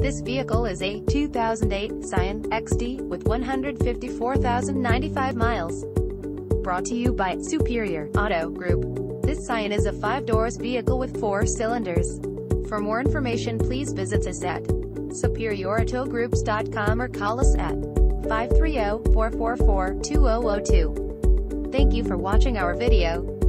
This vehicle is a 2008 Scion XD with 154,095 miles. Brought to you by Superior Auto Group. This Scion is a 5-doors vehicle with 4 cylinders. For more information please visit us at superiorauto.groups.com or call us at 530-444-2002. Thank you for watching our video.